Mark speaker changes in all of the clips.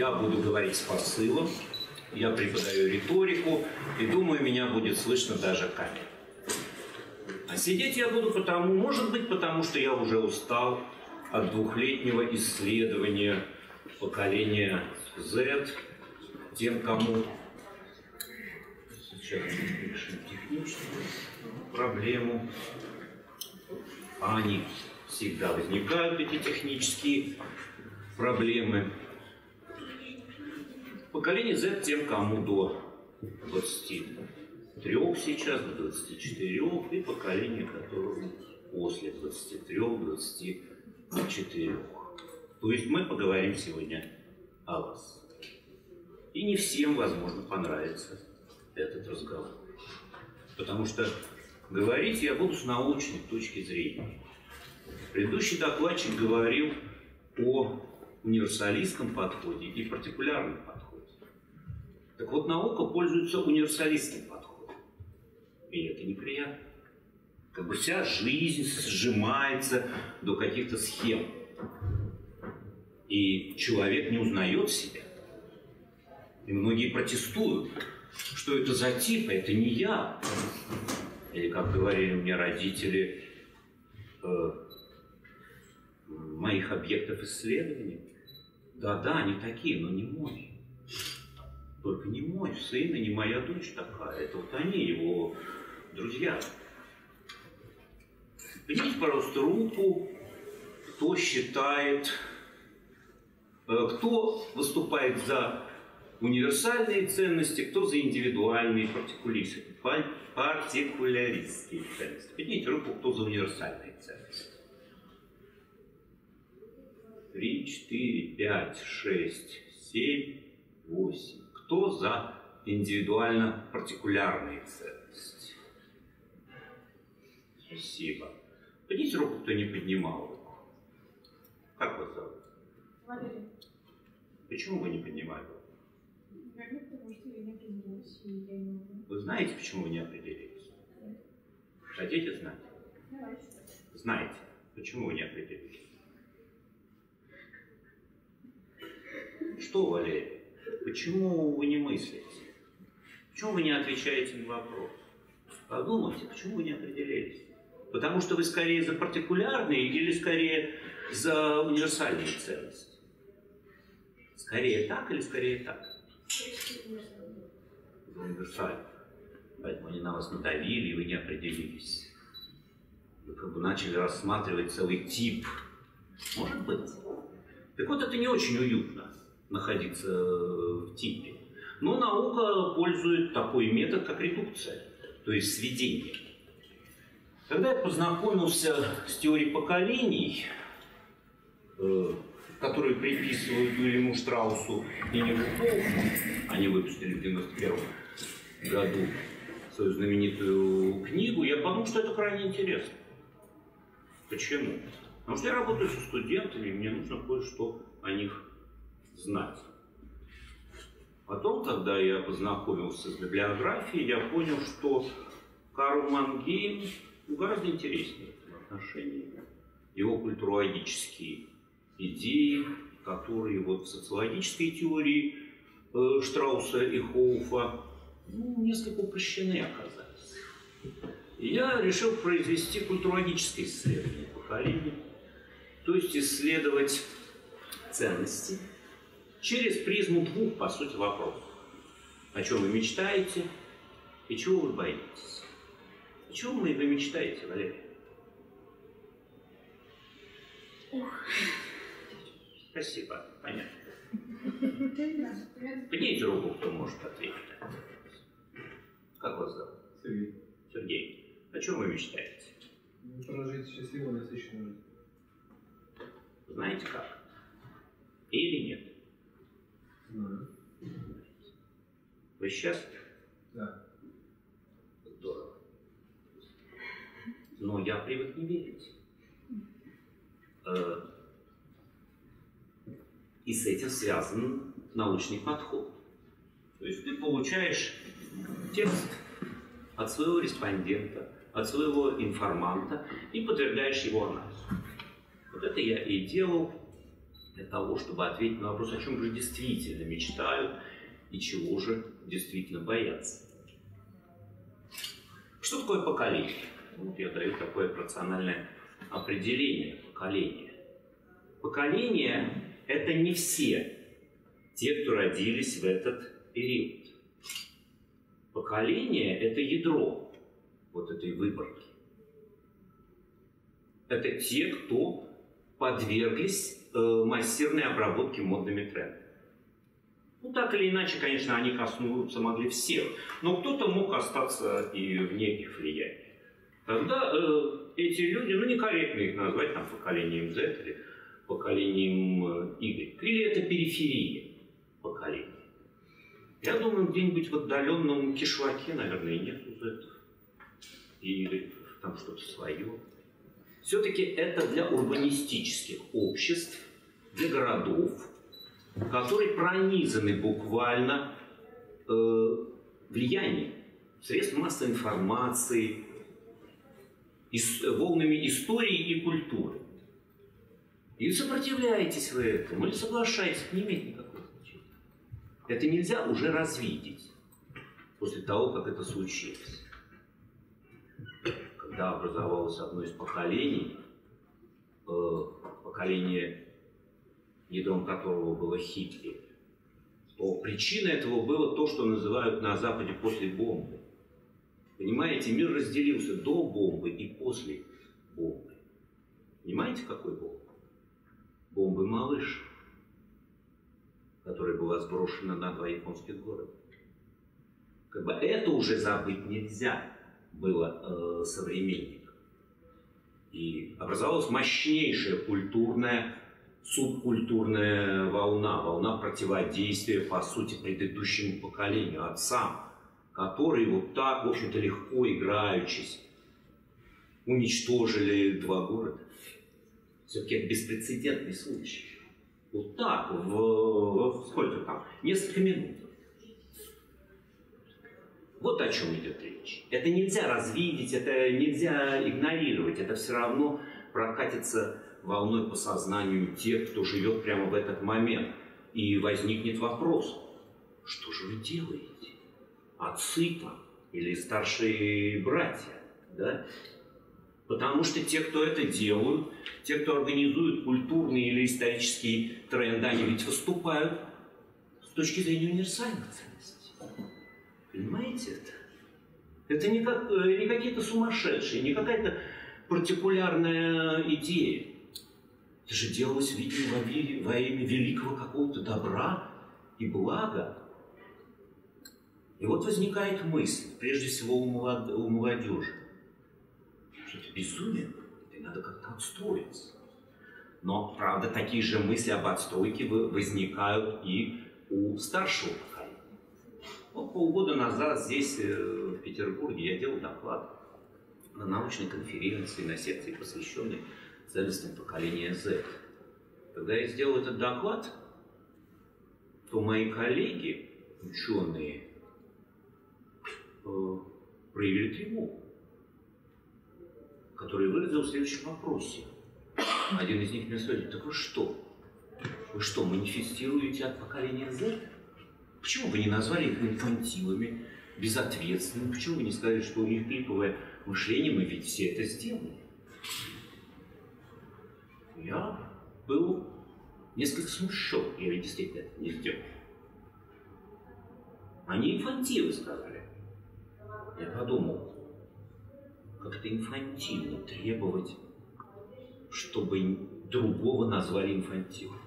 Speaker 1: Я буду говорить с посылом, я преподаю риторику, и думаю, меня будет слышно даже камера. А сидеть я буду потому, может быть, потому что я уже устал от двухлетнего исследования поколения Z, тем, кому сейчас мы решим техническую проблему. А они всегда возникают, эти технические проблемы. Поколение Z тем, кому до 23 сейчас, до 24, и поколение, которому после 23-24. То есть мы поговорим сегодня о вас. И не всем, возможно, понравится этот разговор. Потому что говорить я буду с научной точки зрения. Предыдущий докладчик говорил о универсалистском подходе и партикулярном подходе. Так вот, наука пользуется универсалистским подходом. И это неприятно. Как бы вся жизнь сжимается до каких-то схем. И человек не узнает себя. И многие протестуют, что это за тип, а это не я. Или, как говорили мне родители, э, моих объектов исследований. Да-да, они такие, но не мой. Только не мой сын и не моя дочь такая. Это вот они, его друзья. Поднимите, пожалуйста, руку, кто считает, э, кто выступает за универсальные ценности, кто за индивидуальные партикуляристские, партикуляристские ценности. Поднимите руку, кто за универсальные ценности. Три, четыре, пять, шесть, семь, восемь. Кто за индивидуально-партикулярные ценности? Спасибо. Поднимите руку, кто не поднимал руку. Как вас зовут?
Speaker 2: Валерий.
Speaker 1: Почему вы не поднимали руку?
Speaker 2: Наверное, потому что я не определилась, и я не могу.
Speaker 1: Вы знаете, почему вы не определились? Хотите знать?
Speaker 2: Давайте.
Speaker 1: Знаете, почему вы не определились? Что, Валерий, почему вы не мыслите? Почему вы не отвечаете на вопрос? Подумайте, почему вы не определились? Потому что вы скорее за партикулярные или скорее за универсальные ценности? Скорее так или скорее так? За универсальные. Поэтому они на вас надавили, и вы не определились. Вы как бы начали рассматривать целый тип. Может быть. Так вот, это не очень уютно находиться в типе. Но наука пользует такой метод, как редукция, то есть сведение. Когда я познакомился с теорией поколений, э, которые приписывают Уильяму Штраусу и Нику они выпустили в 91 году свою знаменитую книгу, я подумал, что это крайне интересно. Почему? Потому что я работаю со студентами, и мне нужно кое-что о них знать. Потом, когда я познакомился с библиографией, я понял, что Карл Мангейм ну, гораздо интереснее в этом отношении. Его культурологические идеи, которые вот в социологической теории э, Штрауса и Хоуфа ну, несколько упрощены оказались. Я решил произвести культурологическое исследование поколения, то есть исследовать ценности через призму двух, по сути, вопросов. О чем вы мечтаете и чего вы боитесь. О чем вы, вы мечтаете, Валерий? Спасибо, понятно. Поднимите руку, кто может ответить. Как вас зовут?
Speaker 3: Сергей.
Speaker 1: Сергей. О чем вы мечтаете?
Speaker 3: Прожить счастливую, насыщенную жизнь.
Speaker 1: Знаете как? Или нет?
Speaker 3: Знаю.
Speaker 1: Вы счастливы?
Speaker 3: Да.
Speaker 1: Здорово. Но я привык не верить. Э, И с этим связан научный подход. То есть ты получаешь текст от своего респондента, от своего информанта и подвергаешь его анализу. Вот это я и делал для того, чтобы ответить на вопрос, о чем же действительно мечтают и чего же действительно боятся. Что такое поколение? Вот я даю такое рациональное определение поколения. Поколение – это не все те, кто родились в этот период. Поколение – это ядро вот этой выборки. Это те, кто подверглись э, обработке модными трендами. Ну, так или иначе, конечно, они коснуться могли всех, но кто-то мог остаться и вне их влияния. Тогда э, эти люди, ну, некорректно их назвать там поколением Z или поколением э, Y, или это периферия поколения. Я думаю, где-нибудь в отдаленном кишваке, наверное, нету Z, или там что-то свое. Все-таки это для урбанистических обществ, для городов, которые пронизаны буквально э, влиянием средств массовой информации, ис, волнами истории и культуры. И сопротивляетесь вы этому, или соглашаетесь, не имеет никакого значения. Это нельзя уже развидеть после того, как это случилось. Когда образовалось одно из поколений, э, поколение ядром которого было Хитлер, то причиной этого было то, что называют на Западе после бомбы. Понимаете, мир разделился до бомбы и после бомбы. Понимаете, какой бомбы? Бомбы «Малыш», которая была сброшена на два японских города. Как бы это уже забыть нельзя было э, современникам. И образовалась мощнейшая культурная субкультурная волна, волна противодействия, по сути, предыдущему поколению, отцам, которые вот так, в общем-то, легко играючись, уничтожили два города. Все-таки это беспрецедентный случай. Вот так, в, в сколько там, несколько минут. Вот о чем идет речь. Это нельзя развидеть, это нельзя игнорировать, это все равно прокатится волной по сознанию тех, кто живет прямо в этот момент. И возникнет вопрос, что же вы делаете? Отцы там или старшие братья, да? Потому что те, кто это делают, те, кто организуют культурные или исторические тренды, они ведь выступают с точки зрения универсальных ценностей. Понимаете это? Это не, как, э, не какие-то сумасшедшие, не какая-то партикулярная идея. Это же делалось, видимо, во, во имя великого какого-то добра и блага. И вот возникает мысль, прежде всего у, молод... у молодежи, что это безумие, и надо как-то отстроиться. Но, правда, такие же мысли об отстройке возникают и у старшего. Вот полгода назад здесь, э, в Петербурге, я делал доклад на научной конференции, на секции, посвященной ценностям поколения Z. Когда я сделал этот доклад, то мои коллеги, ученые, э, проявили тревогу, который выразил в следующем вопросе. Один из них мне сказал, так вы что? Вы что, манифестируете от поколения Z? Почему вы не назвали их инфантилами, безответственными? Почему вы не сказали, что у них клиповое мышление, мы ведь все это сделали? Я был несколько смущен, я ведь действительно это не сделал. Они инфантилы сказали. Я подумал, как это инфантильно требовать, чтобы другого назвали инфантилом.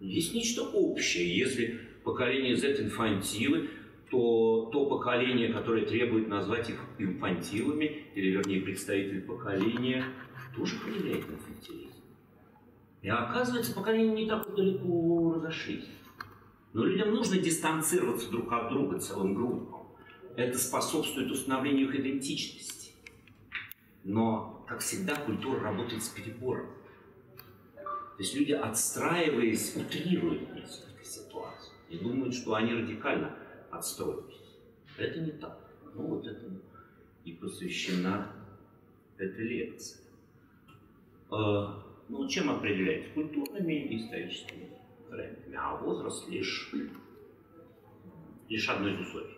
Speaker 1: Есть нечто общее. Если поколение Z инфантилы, то то поколение, которое требует назвать их инфантилами, или вернее представитель поколения, тоже проявляет инфантилизм. И оказывается, поколения не так далеко разошлись. Но людям нужно дистанцироваться друг от друга целым группам. Это способствует установлению их идентичности. Но, как всегда, культура работает с перебором. То есть люди, отстраиваясь, утрируют несколько ситуаций и думают, что они радикально отстроились. Это не так. Ну вот этому и посвящена эта лекция. А, ну, чем определяется? Культурными и историческими трендами. А возраст лишь, лишь одно из условий.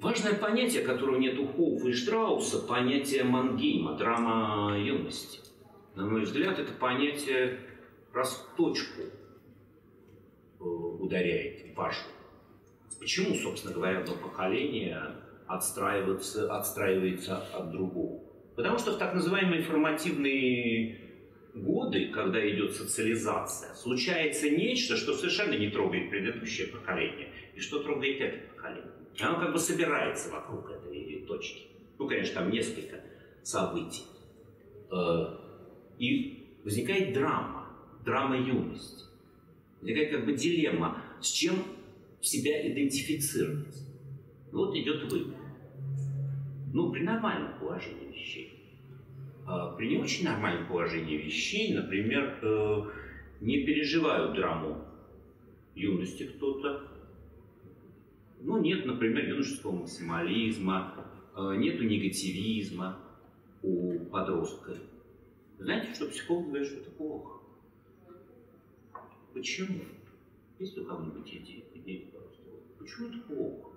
Speaker 1: Важное понятие, которого нет у Хоуфа и Штрауса, понятие Мангейма, драма юности. На мой взгляд, это понятие раз в точку э, ударяет важно. Почему, собственно говоря, одно поколение отстраивается, отстраивается от другого? Потому что в так называемые формативные годы, когда идет социализация, случается нечто, что совершенно не трогает предыдущее поколение, и что трогает это поколение. Оно как бы собирается вокруг этой точки. Ну, конечно, там несколько событий. Э, и возникает драма, драма юности. Возникает как бы дилемма, с чем себя идентифицировать. Вот идет выбор. Ну, при нормальном положении вещей. А при не очень нормальном положении вещей, например, э, не переживают драму юности кто-то, ну, нет, например, юношеского максимализма, э, нету негативизма у подростка. Знаете, что психолог говорит, что это плохо? Почему? Есть у кого-нибудь идеи? Идеи, пожалуйста. Почему это плохо?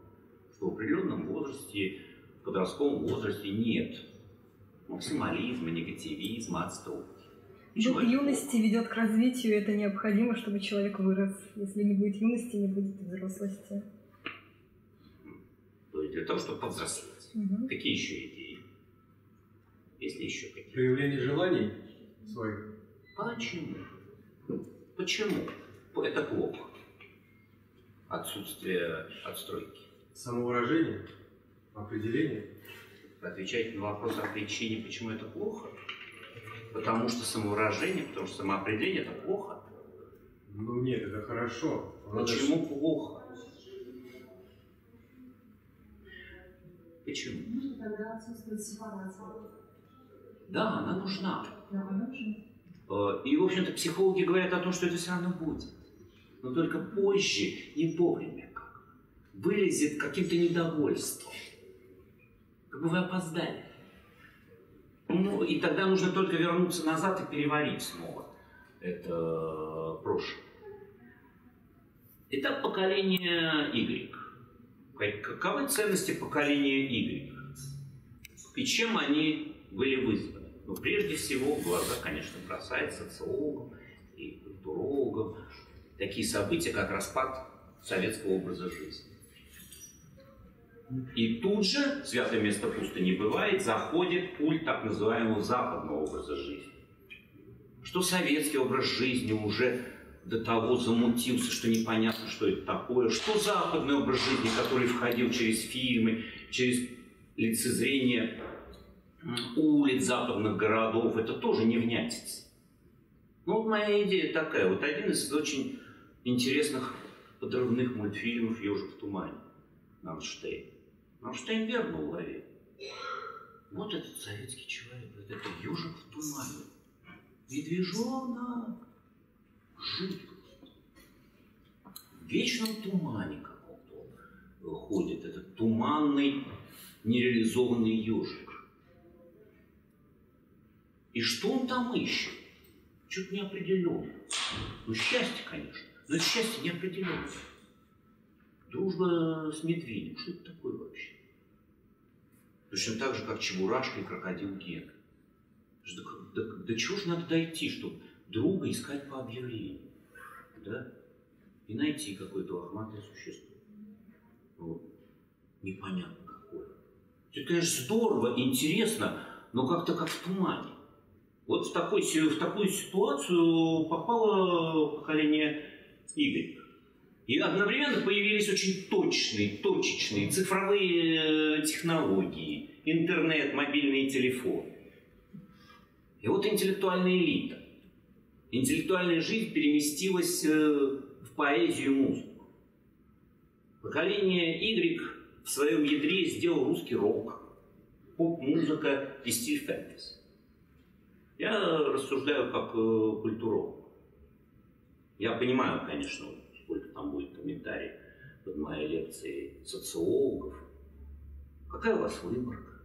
Speaker 1: Что в определенном возрасте, в подростковом возрасте нет максимализма, негативизма, отстройки.
Speaker 4: Дух юности ведет к развитию, это необходимо, чтобы человек вырос. Если не будет юности, не будет взрослости
Speaker 1: для того, чтобы повзрослеть.
Speaker 4: Угу.
Speaker 1: Какие еще идеи? Есть ли еще какие?
Speaker 3: Проявление желаний своих.
Speaker 1: Почему? Почему? Это плохо. Отсутствие отстройки.
Speaker 3: Самовыражение, определение.
Speaker 1: Отвечать на вопрос о причине, почему это плохо. Потому что самовыражение, потому что самоопределение это плохо.
Speaker 3: Ну нет, это хорошо.
Speaker 1: Почему Надо... плохо? Почему?
Speaker 2: Ну, тогда отсутствует сепарация.
Speaker 1: Да, она нужна.
Speaker 2: Да, она нужна.
Speaker 1: Э, и, в общем-то, психологи говорят о том, что это все равно будет. Но только позже, не вовремя как. Вылезет каким-то недовольством. Как бы вы опоздали. Ну, и тогда нужно только вернуться назад и переварить снова это прошлое. Итак, поколение Y. Каковы ценности поколения Y? И чем они были вызваны? Ну, прежде всего, в глаза, конечно, бросает социологам и культурологам такие события, как распад советского образа жизни. И тут же, святое место пусто не бывает, заходит культ так называемого западного образа жизни. Что советский образ жизни уже до того замутился, что непонятно, что это такое, что западный образ жизни, который входил через фильмы, через лицезрение улиц западных городов, это тоже не внятится. Ну вот моя идея такая, вот один из очень интересных подрывных мультфильмов «Ежик в тумане» Намштейн. Намштейн верно уловил. Вот этот советский человек, вот это «Ежик в тумане». Медвежонок, жуть В вечном тумане каком-то ходит этот туманный, нереализованный ежик. И что он там ищет? Чуть неопределенно. Ну, счастье, конечно. Но это счастье неопределенное. Дружба с медведем. Что это такое вообще? Точно так же, как Чебурашка и крокодил Гена. До, до, до чего же надо дойти, чтобы друга искать по объявлению, да, и найти какое-то лохматое существо. Вот. Непонятно какое. Это, конечно, здорово, интересно, но как-то как в тумане. Вот в, такой, в такую ситуацию попало поколение Y. И одновременно появились очень точные, точечные цифровые э, технологии, интернет, мобильные телефоны. И вот интеллектуальная элита интеллектуальная жизнь переместилась э, в поэзию музыку. Поколение Y в своем ядре сделал русский рок, поп-музыка и стиль фэнтези. Я рассуждаю как э, культуролог. Я понимаю, конечно, сколько там будет комментариев под моей лекцией социологов. Какая у вас выборка?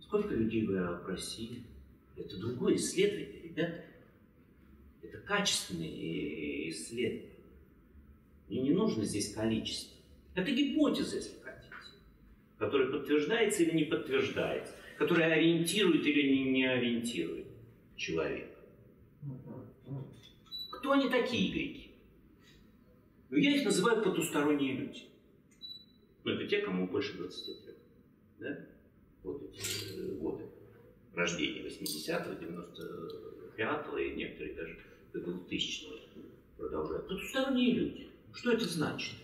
Speaker 1: Сколько людей вы опросили? Это другое исследование, ребята. Это качественные исследования. Мне не нужно здесь количество. Это гипотеза, если хотите, которая подтверждается или не подтверждается, которая ориентирует или не, не ориентирует человека. Кто они такие, греки? Ну, я их называю потусторонние люди. Ну, это те, кому больше 23. Да? Вот эти э, годы рождения 80-го, 95-го и некоторые даже до 2000-го продолжают. Потусторонние люди. Что это значит?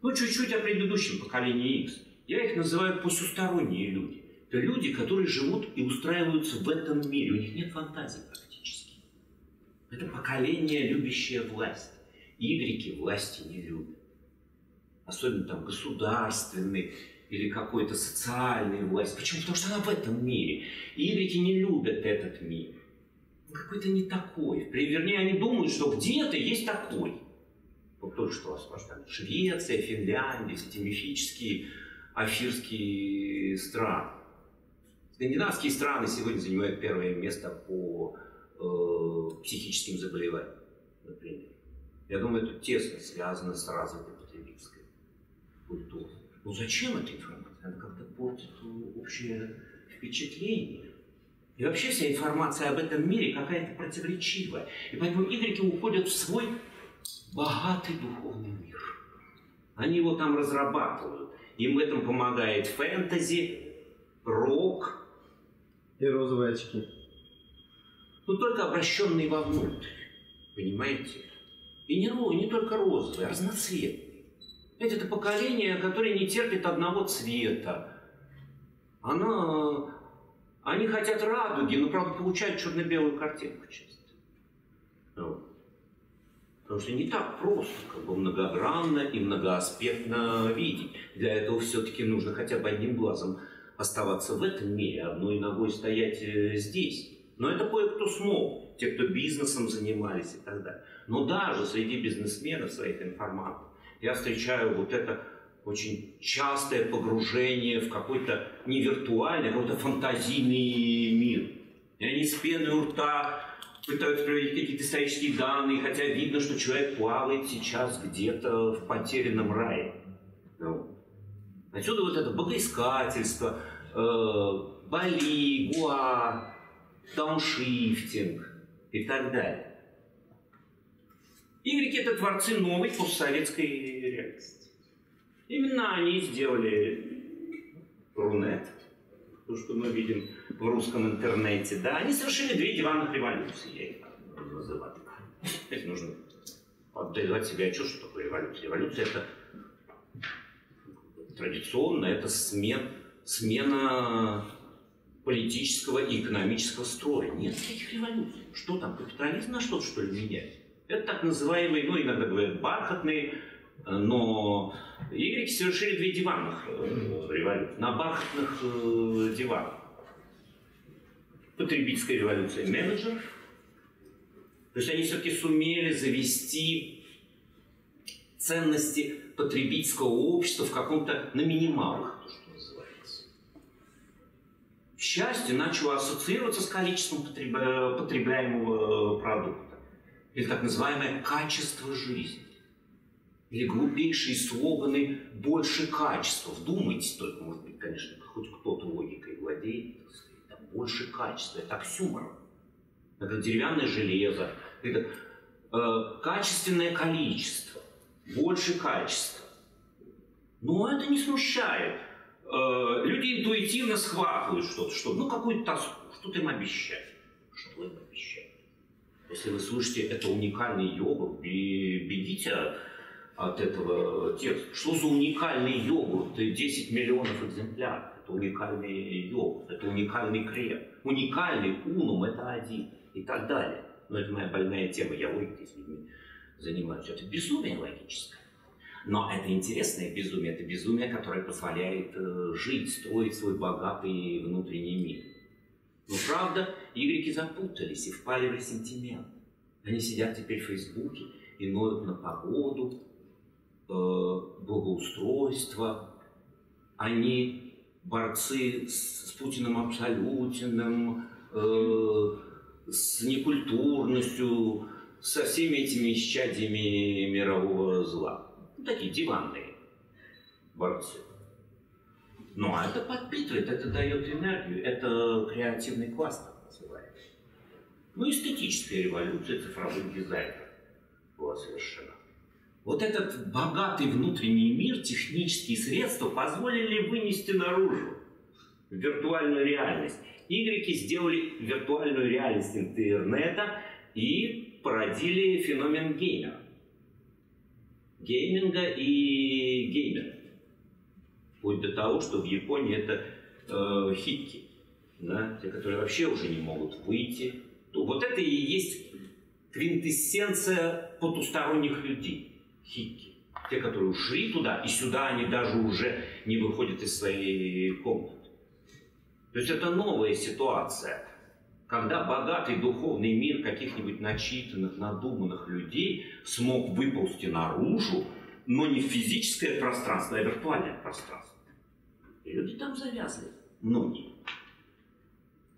Speaker 1: Ну, чуть-чуть о предыдущем поколении X. Я их называю посусторонние люди. Это люди, которые живут и устраиваются в этом мире. У них нет фантазии практически. Это поколение, любящее власть. Игреки власти не любят. Особенно там государственный или какой-то социальный власть. Почему? Потому что она в этом мире. игреки не любят этот мир. Он какой-то не такой. Вернее, они думают, что где-то есть такой. Вот только что вас спрашивали. Швеция, Финляндия, эти мифические афирские страны. Скандинавские страны сегодня занимают первое место по э, психическим заболеваниям, например. Я думаю, это тесно связано с развитой потребительской культурой. Ну зачем эта информация? Она как-то портит общее впечатление. И вообще вся информация об этом мире какая-то противоречивая. И поэтому игреки уходят в свой богатый духовный мир. Они его там разрабатывают. Им в этом помогает фэнтези, рок.
Speaker 5: И розовые очки.
Speaker 1: Ну, только обращенные вовнутрь. Понимаете? И не, не только розовые, а разноцветные. Ведь это поколение, которое не терпит одного цвета. Оно, они хотят радуги, но, правда, получают черно-белую картинку часто. Потому что не так просто, как бы многогранно и многоаспектно видеть. Для этого все-таки нужно хотя бы одним глазом оставаться в этом мире, одной ногой стоять э, здесь. Но это кое-кто смог, те, кто бизнесом занимались и так далее. Но даже среди бизнесменов, своих информаторов, я встречаю вот это очень частое погружение в какой-то не виртуальный, а какой-то фантазийный мир. И они с пеной у рта пытаются проводить какие-то исторические данные, хотя видно, что человек плавает сейчас где-то в потерянном рае. Ну. Отсюда вот это богоискательство, э, Бали, Гуа, дауншифтинг и так далее. Игреки – это творцы новой постсоветской реальности. Именно они сделали Рунет, то, что мы видим в русском интернете. Да, они совершили две диванных революции, я их называю. Это нужно отдавать себе отчет, что такое революция. Революция – это традиционно, это смен, смена политического и экономического строя. Нет таких революций. Что там, капитализм на что-то, что ли, меняет? Это так называемый, ну, иногда говорят, бархатный, но игреки совершили две диванных э, революции, на бархатных э, диванах. Потребительская революция менеджеров. То есть они все-таки сумели завести ценности потребительского общества в каком-то, на минималах, то, что называется. Счастье начало ассоциироваться с количеством потребляемого продукта или так называемое качество жизни, или глупейшие слоганы «больше качества». Вдумайтесь только, может быть, конечно, хоть кто-то логикой владеет, там, больше качества, это оксюморон. Это деревянное железо, это э, качественное количество, больше качества. Но это не смущает. Э, люди интуитивно схватывают что-то, что, ну, какую-то тоску, что-то им обещать. Что им обещать? Если вы слышите, это уникальный йогурт, бегите от этого текста. Что за уникальный йогурт? 10 миллионов экземпляров. Это уникальный йогурт, это уникальный крем. Уникальный унум – это один. И так далее. Но это моя больная тема, я логикой с людьми занимаюсь. Это безумие логическое. Но это интересное безумие, это безумие, которое позволяет э, жить, строить свой богатый внутренний мир. Но правда, игреки запутались и впали в ресентимент. Они сидят теперь в Фейсбуке и ноют на погоду, э, благоустройство. Они борцы с, Путиным абсолютным, э, с некультурностью, со всеми этими исчадьями мирового зла. Ну, такие диванные борцы. Ну, а это подпитывает, это дает энергию, это креативный класс, так называемый. Ну, эстетическая революция цифровых дизайнеров была совершена. Вот этот богатый внутренний мир, технические средства позволили вынести наружу виртуальную реальность. Игреки сделали виртуальную реальность интернета и породили феномен геймера. Гейминга и геймера. Вплоть до того, что в Японии это э, хитки, да, те, которые вообще уже не могут выйти. То вот это и есть квинтэссенция потусторонних людей, хитки. Те, которые ушли туда, и сюда они даже уже не выходят из своей комнаты. То есть это новая ситуация, когда богатый духовный мир каких-нибудь начитанных, надуманных людей смог выползти наружу, но не в физическое пространство, а виртуальное пространство. И люди там завязли, многие.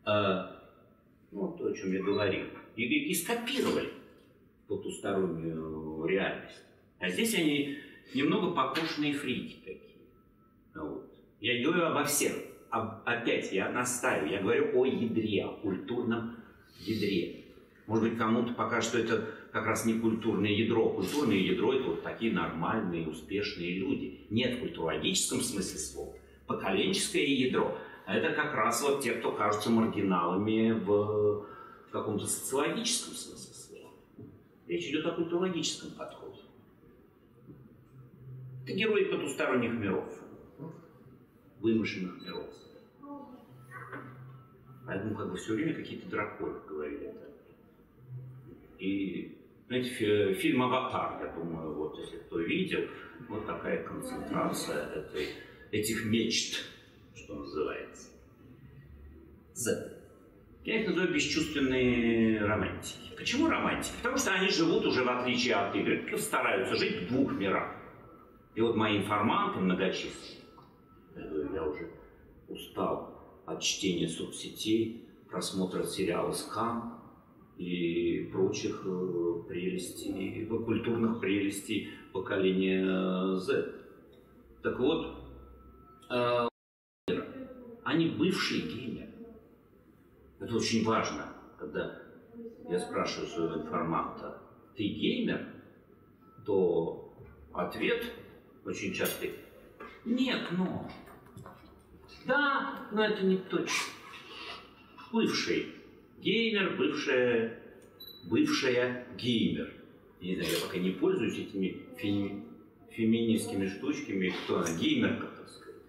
Speaker 1: А, ну, то, о чем я говорил. И, и скопировали потустороннюю реальность. А здесь они немного похожи фрики такие. Вот. Я говорю обо всех. Опять я настаиваю, я говорю о ядре, о культурном ядре. Может быть, кому-то пока что это как раз не культурное ядро. Культурное ядро – это вот такие нормальные, успешные люди. Нет в культурологическом смысле слова. Поколенческое ядро – это как раз вот те, кто кажутся маргиналами в каком-то социологическом смысле слова. Речь идет о культурологическом подходе. Это герои потусторонних миров, вымышленных миров. Поэтому как бы все время какие-то драконы говорили это. И, знаете, фильм «Аватар», я думаю, вот если кто видел, вот такая концентрация этой, этих мечт, что называется. Z. Я их называю бесчувственные романтики. Почему романтики? Потому что они живут уже, в отличие от игроков, стараются жить в двух мирах. И вот мои информанты многочисленные, я уже устал от чтения соцсетей, просмотра сериала «Скам» и прочих э, прелестей, культурных прелестей поколения Z. Так вот, э, они бывшие геймеры. Это очень важно, когда я спрашиваю своего информанта, ты геймер? То ответ очень частый, нет, но да, но это не точно. Бывший геймер, бывшая, бывшая геймер. Я не знаю, я пока не пользуюсь этими феми, феминистскими штучками. Кто она? Геймерка, так сказать.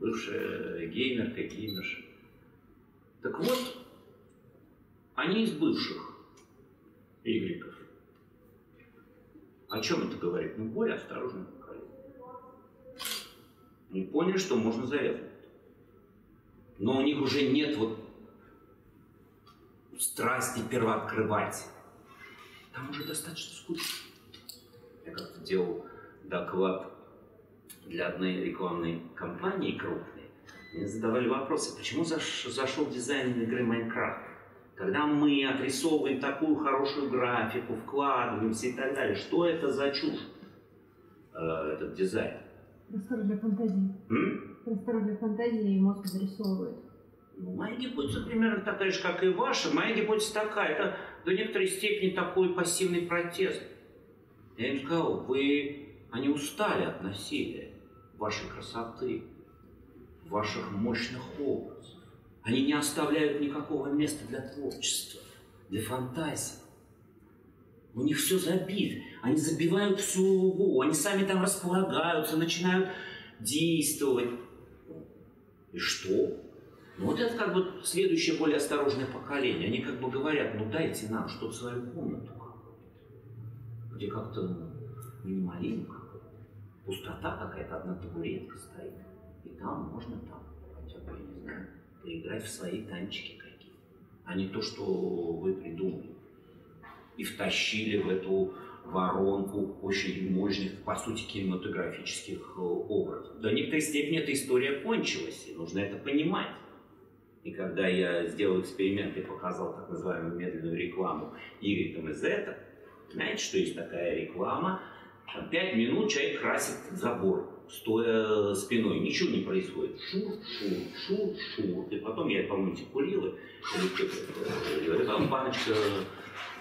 Speaker 1: Бывшая геймерка, геймерша. Так вот, они из бывших игреков. О чем это говорит? Ну, более осторожно Они поняли, что можно завязывать но у них уже нет вот страсти первооткрывать. Там уже достаточно скучно. Я как-то делал доклад для одной рекламной компании крупной. Мне задавали вопросы, почему заш, зашел дизайн игры Майнкрафт? Когда мы отрисовываем такую хорошую графику, вкладываемся и так далее, что это за чушь, э, этот дизайн?
Speaker 2: Простор для фантазии.
Speaker 1: М?
Speaker 2: Простор для фантазии и мозг зарисовывает.
Speaker 1: Ну, моя гипотеза примерно такая же, как и ваша. Моя гипотеза такая. Это до некоторой степени такой пассивный протест. Я им сказал, вы, они устали от насилия, вашей красоты, ваших мощных образов. Они не оставляют никакого места для творчества, для фантазии. У них все забито. Они забивают всю лугу, они сами там располагаются, начинают действовать. И что? Ну вот это как бы следующее более осторожное поколение. Они как бы говорят, ну дайте нам что-то свою комнату, где как-то ну, минимализм пустота какая-то, одна табуретка стоит. И там можно там хотя бы, я не знаю, поиграть в свои танчики какие а не то, что вы придумали. И втащили в эту воронку очень мощных, по сути, кинематографических э, образов. До некоторой степени эта история кончилась, и нужно это понимать. И когда я сделал эксперимент и показал так называемую медленную рекламу Y и Z, знаете, что есть такая реклама? Там пять минут человек красит забор, стоя спиной, ничего не происходит. Шур, шур, шур, шур. И потом я, помните, курил, и там баночка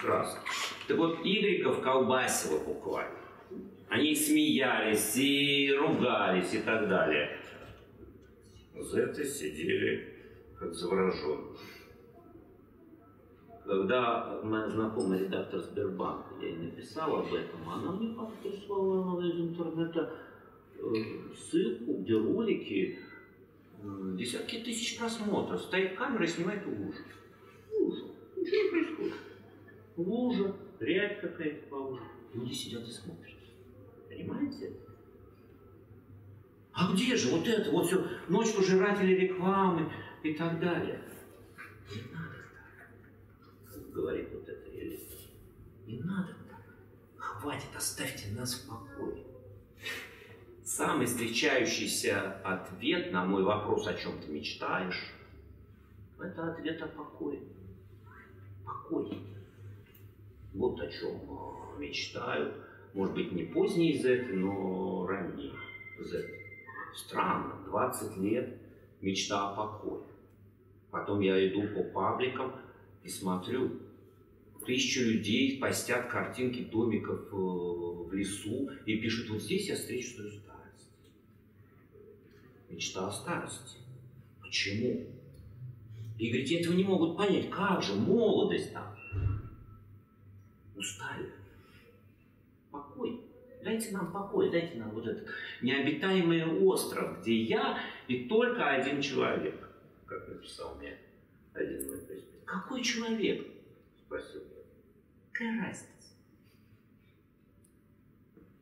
Speaker 1: краски. Так вот, Игреков колбасило буквально. Они смеялись, и ругались, и так далее. Зеты сидели как завороженные. Когда моя знакомая редактор Сбербанка, я ей написал об этом, она мне прислала из интернета э, ссылку, где ролики, десятки тысяч просмотров. Стоит камера и снимает лужу. Лужа. Ничего не. Лужа, рябь какая-то по луже. Люди сидят и смотрят. Понимаете? А где же вот это, вот все, ночь пожирателей рекламы и так далее? Не надо так, как говорит вот эта религия. Не надо так. Хватит, оставьте нас в покое. Самый встречающийся ответ на мой вопрос, о чем ты мечтаешь, это ответ о покое. Покой. Вот о чем э, мечтают. Может быть, не поздний Z, но ранний Z. Странно, 20 лет мечта о покое. Потом я иду по пабликам и смотрю, тысячу людей постят картинки домиков э, в лесу и пишут, вот здесь я встречу свою старость. Мечта о старости. Почему? И говорите, этого не могут понять. Как же, молодость там. Устали. Покой. Дайте нам покой, дайте нам вот этот необитаемый остров, где я и только один человек, как написал мне один мой приятель. Какой человек? Спросил я. Какая разница?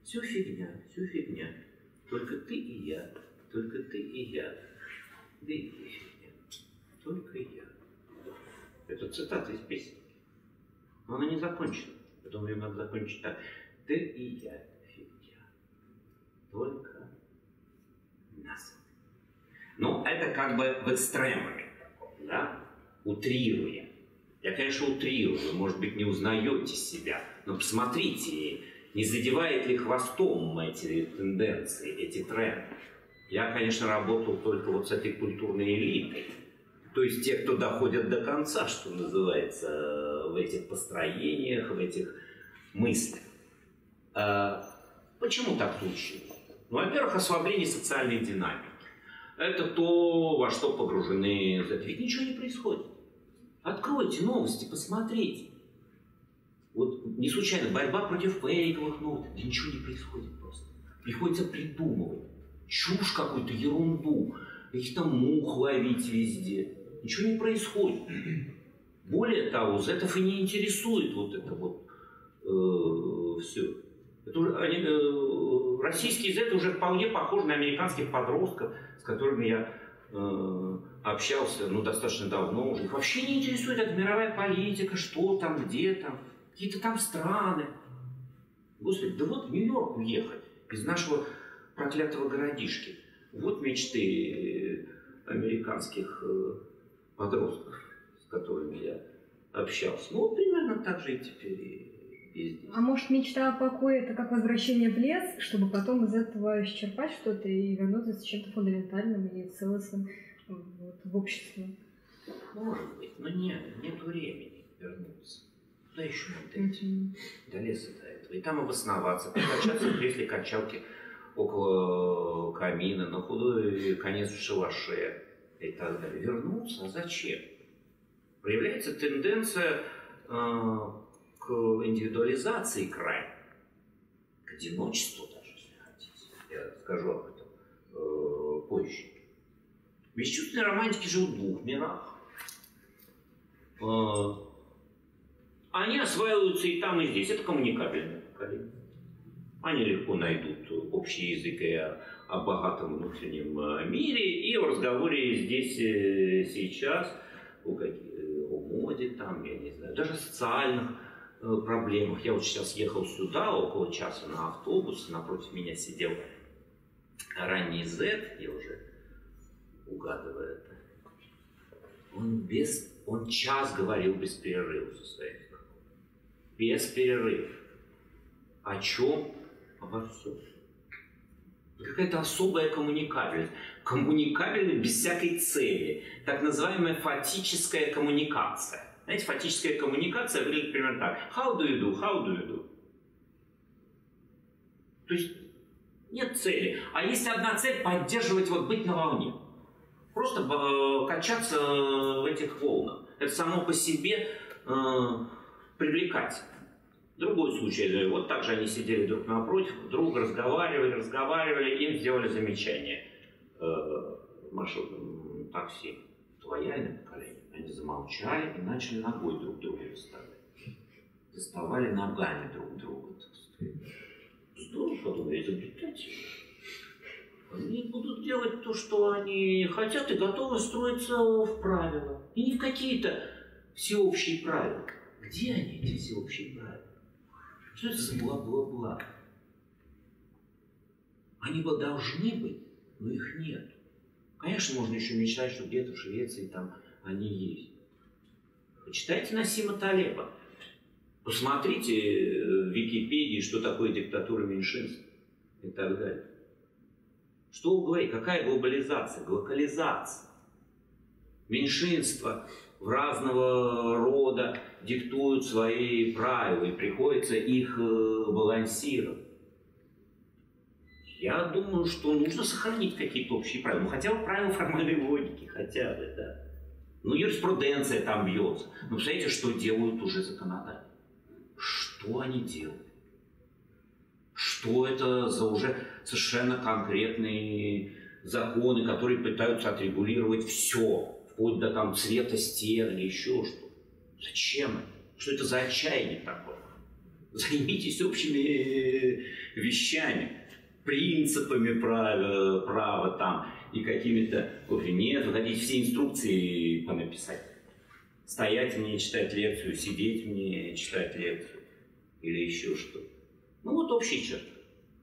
Speaker 1: Все фигня, все фигня. Только ты и я, только ты и я. Да и ты фигня. Только я. Это цитата из песни. Но она не закончена. Потом ее надо закончить так. Ты и я фигня. Только нас. Ну, это как бы в экстремуме, да, утрируя. Я, конечно, утрирую, может быть, не узнаете себя, но посмотрите, не задевает ли хвостом эти тенденции, эти тренды. Я, конечно, работал только вот с этой культурной элитой, то есть те, кто доходят до конца, что называется, в этих построениях, в этих мыслях. А почему так случилось? Ну, во-первых, ослабление социальной динамики. Это то, во что погружены. Ведь ничего не происходит. Откройте новости, посмотрите. Вот не случайно борьба против фейковых новостей. Да ничего не происходит просто. Приходится придумывать. Чушь какую-то, ерунду. Каких-то мух ловить везде. Ничего не происходит. Более того, Зетов и не интересует вот это вот э, все. Это уже, они, э, российские Зеты уже вполне похожи на американских подростков, с которыми я э, общался ну, достаточно давно уже. Их вообще не интересует эта мировая политика, что там, где там, какие-то там страны. Господи, да вот в Нью-Йорк уехать из нашего проклятого городишки. Вот мечты американских э, подростков, с которыми я общался. Ну, примерно так же и теперь и здесь.
Speaker 4: А может, мечта о покое это как возвращение в лес, чтобы потом из этого исчерпать что-то и вернуться с чем-то фундаментальным и целостным вот, в общество?
Speaker 1: Может быть, но нет, нет времени вернуться. Куда еще надо идти? До леса до этого. И там обосноваться, покачаться в кресле качалки около камина, на худой конец в шалаше и так далее. Вернуться? А зачем? Проявляется тенденция э, к индивидуализации крайней, к одиночеству даже, если хотите. Я скажу об этом э, позже. Бесчувственные романтики живут в двух мирах. Э, они осваиваются и там, и здесь. Это коммуникабельное поколение. Они легко найдут общий язык и о, богатом внутреннем э, мире, и в разговоре здесь, э, сейчас, о, каких, о моде, там, я не знаю, даже социальных э, э, проблемах. Я вот сейчас ехал сюда, около часа на автобус, напротив меня сидел ранний Z, я уже угадываю это. Он, без, он час говорил без перерыва со своим знакомым. Без перерыва. О чем? Обо всем. Какая-то особая коммуникабельность. Коммуникабельность без всякой цели. Так называемая фатическая коммуникация. Знаете, фатическая коммуникация выглядит примерно так. How do you do? How do you do? То есть нет цели. А есть одна цель – поддерживать, вот быть на волне. Просто э, качаться в этих волнах. Это само по себе э, привлекательно. Другой случай, вот так же они сидели друг напротив, друг разговаривали, разговаривали, им сделали замечание э, маршрутном такси. Лояльное поколение. Они замолчали и начали ногой друг друга доставать. Доставали ногами друг друга, так сказать. Здорово, подумали, изобретатели. Они будут делать то, что они хотят, и готовы строиться в правила. И не в какие-то всеобщие правила. Где они, эти всеобщие правила? Что это за бла-бла-бла? Они бы должны быть, но их нет. Конечно, можно еще мечтать, что где-то в Швеции там они есть. Почитайте Насима Талеба. Посмотрите в Википедии, что такое диктатура меньшинств и так далее. Что вы говорите? Какая глобализация? Глокализация. Меньшинства в разного рода диктуют свои правила, и приходится их э, балансировать. Я думаю, что нужно сохранить какие-то общие правила. Ну, хотя бы правила формальной логики, хотя бы, да. Ну, юриспруденция там бьется. Но представляете, что делают уже законодатели? Что они делают? Что это за уже совершенно конкретные законы, которые пытаются отрегулировать все, вплоть до там цвета стен или еще что? Зачем это? Что это за отчаяние такое? Займитесь общими вещами, принципами права, права там и какими-то... Нет, вы хотите все инструкции понаписать. Стоять мне читать лекцию, сидеть мне читать лекцию или еще что. Ну вот общие черты.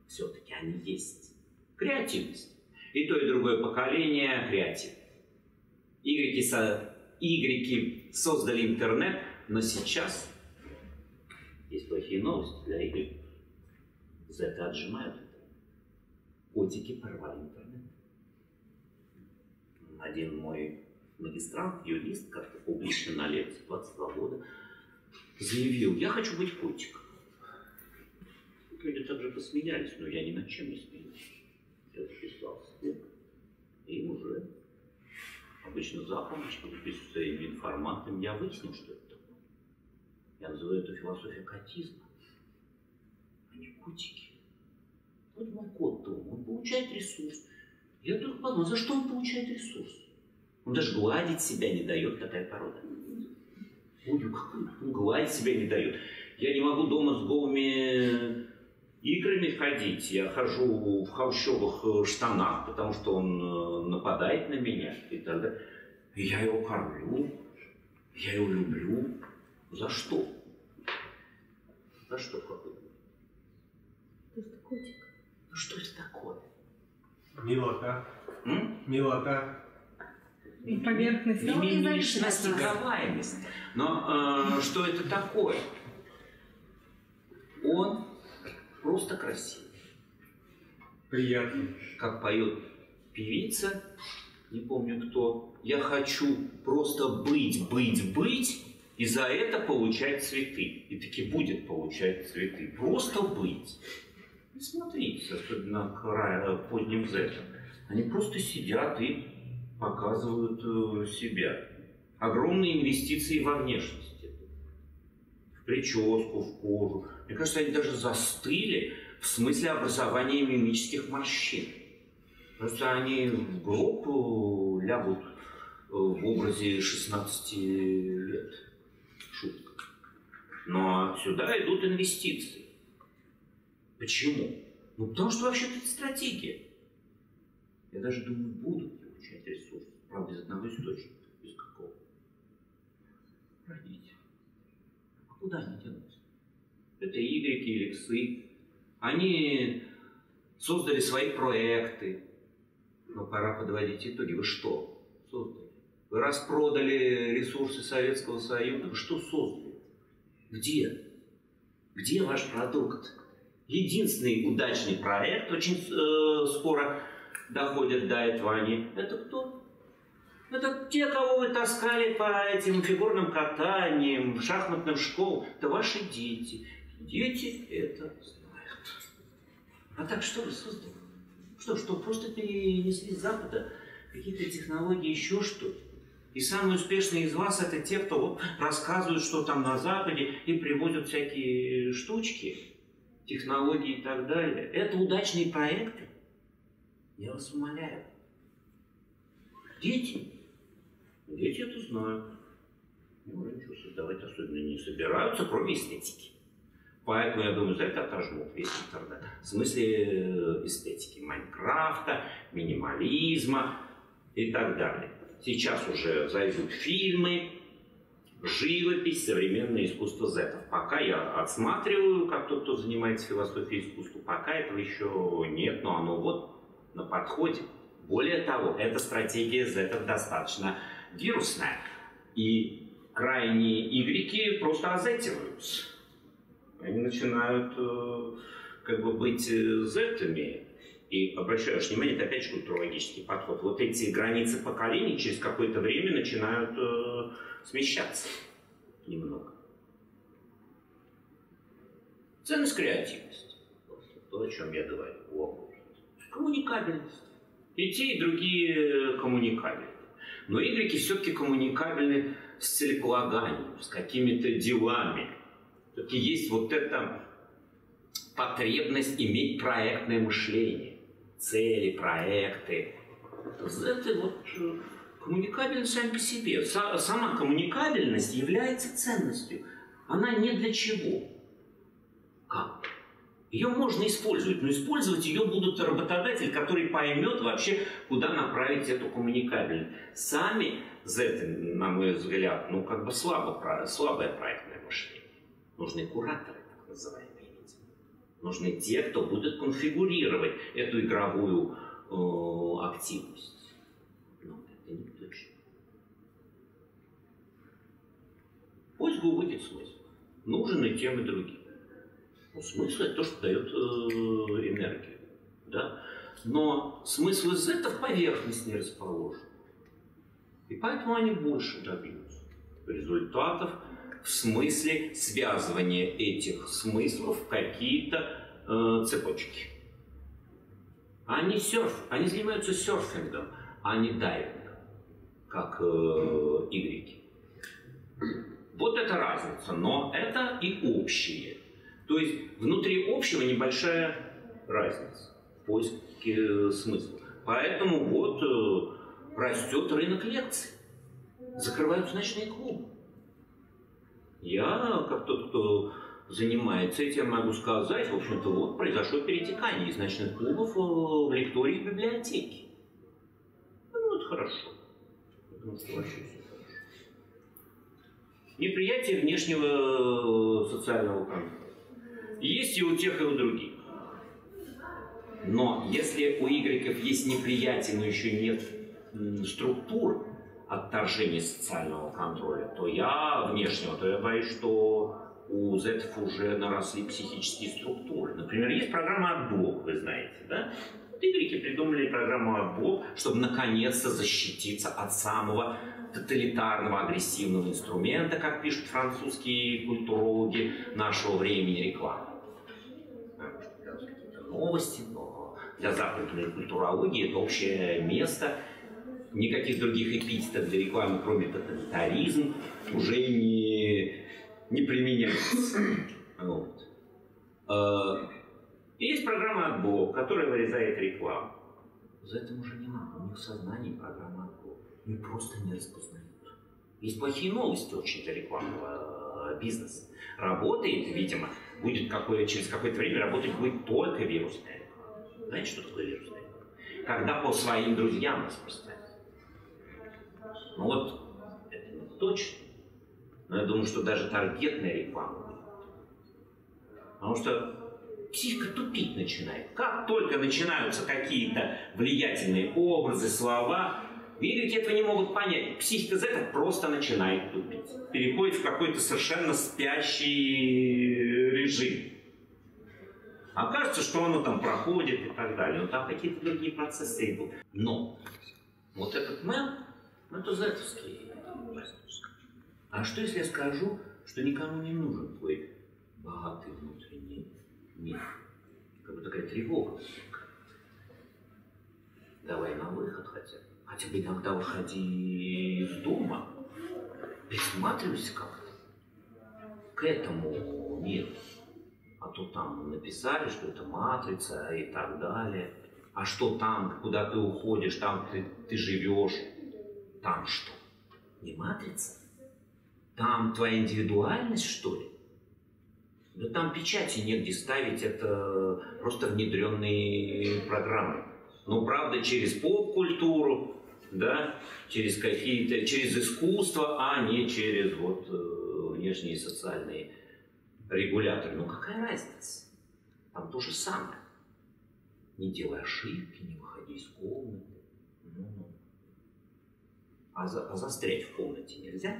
Speaker 1: Все-таки они есть. Креативность. И то, и другое поколение креатив. Игреки, со... Игреки создали интернет, но сейчас есть плохие новости для игреков. За это отжимают. Котики порвали интернет. Один мой магистрант, юрист, как-то публично на лекции, 22 года, заявил, я хочу быть котиком. Люди также посмеялись, но я ни над чем не смеюсь. Я записал. И уже обычно за помощь переписываю своими информантами. Я выяснил, что это такое. Я называю это философия котизма. Они котики. Вот мой кот дома, он получает ресурс. Я вдруг подумал, за что он получает ресурс? Он даже гладить себя не дает, такая порода. Ой, он гладить себя не дает. Я не могу дома с голыми играми ходить. Я хожу в холщовых штанах, потому что он нападает на меня и так далее. И я его кормлю, я его люблю. За что? За что, как вы
Speaker 4: Просто котик.
Speaker 1: Ну что это такое?
Speaker 3: Милота.
Speaker 1: М?
Speaker 3: Милота.
Speaker 4: И поверхность.
Speaker 2: Ну, от
Speaker 1: и. Но э, что это такое? Он просто красивый.
Speaker 3: Приятно.
Speaker 1: Как поет певица, не помню кто, я хочу просто быть, быть, быть, и за это получать цветы. И таки будет получать цветы. Просто быть. И смотрите, особенно к ра- поздним зетам. Они просто сидят и показывают э, себя. Огромные инвестиции во внешность. В прическу, в кожу. Мне кажется, они даже застыли в смысле образования мимических морщин. Просто они в гроб э, лягут э, в образе 16 лет. Шутка. Но сюда идут инвестиции. Почему? Ну, потому что вообще-то это стратегия. Я даже думаю, будут получать ресурсы. Правда, из одного источника. Из какого? Родители. А куда они денутся? Это игреки или ксы. Они создали свои проекты. Но пора подводить итоги. Вы что создали? Вы распродали ресурсы Советского Союза. Вы что создали? Где? Где ваш продукт? Единственный удачный проект, очень э, скоро доходят до этого они. Это кто? Это те, кого вы таскали по этим фигурным катаниям, шахматным школам. Это ваши дети. Дети это знают. А так что вы создали? Что, что просто перенесли с Запада какие-то технологии, еще что-то? И самые успешные из вас это те, кто вот рассказывают, что там на Западе, и привозят всякие штучки, технологии и так далее. Это удачные проекты. Я вас умоляю. Дети. Дети это знают. Ну, ничего создавать особенно не собираются, кроме эстетики. Поэтому, я думаю, это отожмут весь интернет. В смысле э, эстетики Майнкрафта, минимализма и так далее. Сейчас уже зайдут фильмы, живопись, современное искусство зетов. Пока я отсматриваю, как тот, кто занимается философией искусства, пока этого еще нет, но оно вот на подходе. Более того, эта стратегия зетов достаточно вирусная. И крайние игреки просто озетиваются. Они начинают э, как бы быть э, зетами. И обращаешь внимание, это опять же культурологический подход. Вот эти границы поколений через какое-то время начинают э, смещаться немного. Ценность креативности. То, о чем я говорю. О, коммуникабельность. И те, и другие коммуникабельны. Но игреки все-таки коммуникабельны с целеполаганием, с какими-то делами. Все-таки есть вот эта потребность иметь проектное мышление, цели, проекты. Это вот э, коммуникабельность сами по себе. Сама коммуникабельность является ценностью. Она не для чего. Как? Ее можно использовать, но использовать ее будут работодатель, который поймет вообще, куда направить эту коммуникабельность. Сами Z, на мой взгляд, ну как бы слабо, слабое проектное мышление. Нужны кураторы, так называемые, видимо. Нужны те, кто будет конфигурировать эту игровую э, активность. Но это не точно. Пусть будет смысл. Нужен и тем, и другим. Ну, смысл это то, что дает э, энергию. Да? Но смысл из этого поверхностнее расположен. И поэтому они больше добьются результатов в смысле связывания этих смыслов в какие-то э, цепочки. Они серф, они занимаются серфингом, а не дайвингом, как э, игреки. Вот это разница, но это и общее. То есть внутри общего небольшая разница в поиске э, смысла. Поэтому вот э, растет рынок лекций. Закрывают ночные клубы. Я, как тот, кто занимается этим, могу сказать, в общем-то, вот произошло перетекание из ночных клубов э, в лектории в библиотеки. Ну, это хорошо. Потому что вообще все хорошо. Неприятие внешнего социального контроля есть и у тех, и у других. Но если у Y есть неприятие, но еще нет структур отторжения социального контроля, то я внешнего, то я боюсь, что у Z уже наросли психические структуры. Например, есть программа AdBlock, вы знаете, да? Y придумали программу AdBlock, чтобы наконец-то защититься от самого тоталитарного, агрессивного инструмента, как пишут французские культурологи нашего времени рекламы новости, но для западной культурологии это общее место. Никаких других эпитетов для рекламы, кроме тоталитаризм, уже не, не применяется. Вот. А, есть программа отбор, которая вырезает рекламу. За этим уже не надо, у них в сознании программа отбор. Они просто не распознают. Есть плохие новости очень для рекламного бизнеса. Работает, видимо, будет какое, через какое-то время работать будет только вирусная реклама. Знаете, что такое вирусная реклама? Когда по своим друзьям распространяется. Ну вот, это не точно. Но я думаю, что даже таргетная реклама будет. Потому что психика тупить начинает. Как только начинаются какие-то влиятельные образы, слова, Медики этого не могут понять. Психика за это просто начинает тупить. Переходит в какой-то совершенно спящий режим. А кажется, что оно там проходит и так далее. Но там какие-то другие процессы идут. Но вот этот мем, ну, это зетовский. А что если я скажу, что никому не нужен твой богатый внутренний мир? Как бы такая тревога. Давай на выход хотя бы. Хотя бы иногда выходи из дома, присматривайся как-то к этому миру. А то там написали, что это матрица и так далее. А что там, куда ты уходишь, там ты, ты живешь, там что? Не матрица? Там твоя индивидуальность, что ли? Да там печати негде ставить, это просто внедренные программы. Ну, правда, через поп-культуру, да, через какие-то, через искусство, а не через вот э, внешние социальные регуляторы. Ну какая разница? Там то же самое. Не делай ошибки, не выходи из комнаты. А, за, а застрять в комнате нельзя?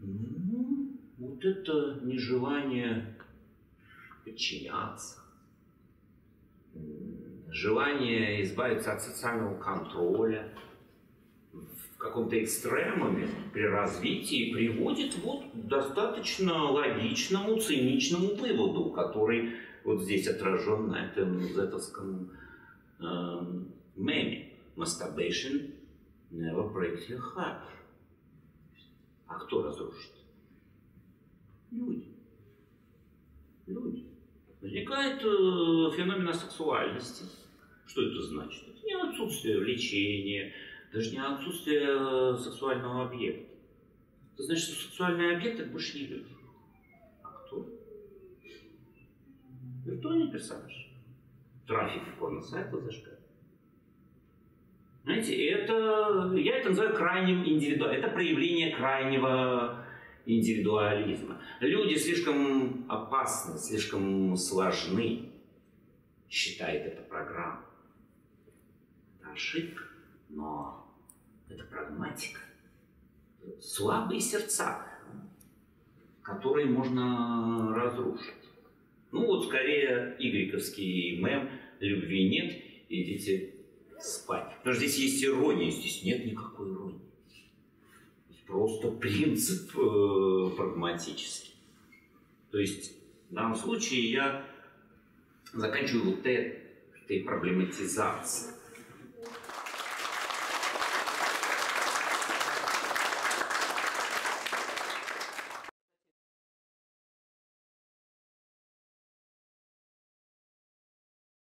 Speaker 1: Ну, вот это нежелание подчиняться, желание избавиться от социального контроля в каком-то экстремуме при развитии приводит вот к достаточно логичному, циничному выводу, который вот здесь отражен на этом зетовском э, меме. Masturbation never breaks your heart. А кто разрушит? Люди. Люди. Возникает э, феномен сексуальности. Что это значит? Это не отсутствие влечения, даже не отсутствие э, сексуального объекта. Это значит, что сексуальный объект это больше не люди. А кто? Виртуальный персонаж. Трафик порно-сайта зажигает. Знаете, это, я это называю крайним индивидуальным. Это проявление крайнего индивидуализма. Люди слишком опасны, слишком сложны, считает эта программа. Это ошибка, но это прагматика. Слабые сердца, которые можно разрушить. Ну вот скорее игрековский мем «любви нет, идите спать». Потому что здесь есть ирония, здесь нет никакой иронии просто принцип э, прагматический. То есть в данном случае я заканчиваю вот этой проблематизацией.